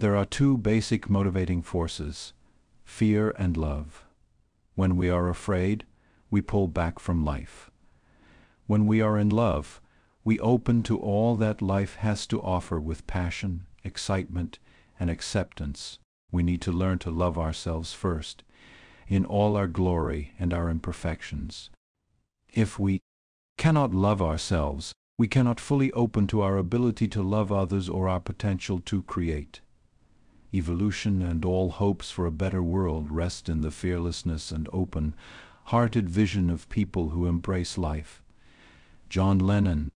There are two basic motivating forces, fear and love. When we are afraid, we pull back from life. When we are in love, we open to all that life has to offer with passion, excitement, and acceptance. We need to learn to love ourselves first, in all our glory and our imperfections. If we cannot love ourselves, we cannot fully open to our ability to love others or our potential to create. Evolution and all hopes for a better world rest in the fearlessness and open, hearted vision of people who embrace life. John Lennon